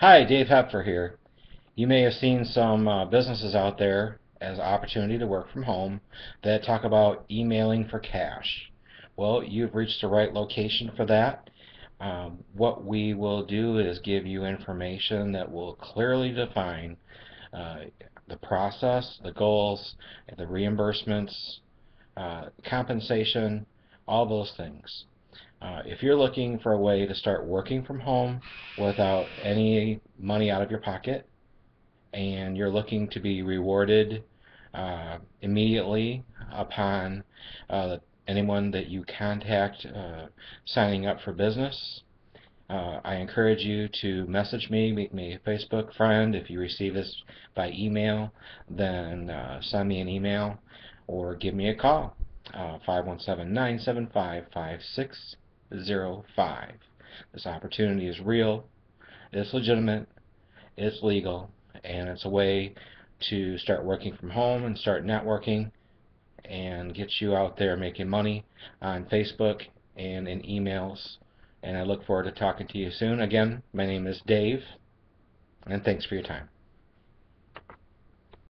Hi, Dave Hepfer here. You may have seen some uh, businesses out there as opportunity to work from home that talk about emailing for cash. Well, you've reached the right location for that. Um, what we will do is give you information that will clearly define uh, the process, the goals, the reimbursements, uh, compensation, all those things. Uh, if you're looking for a way to start working from home without any money out of your pocket, and you're looking to be rewarded uh, immediately upon uh, anyone that you contact uh, signing up for business, uh, I encourage you to message me, make me a Facebook friend. If you receive this by email, then uh, send me an email or give me a call. Uh, 517-975-56 05. This opportunity is real, it's legitimate, it's legal, and it's a way to start working from home and start networking and get you out there making money on Facebook and in emails. And I look forward to talking to you soon. Again, my name is Dave, and thanks for your time.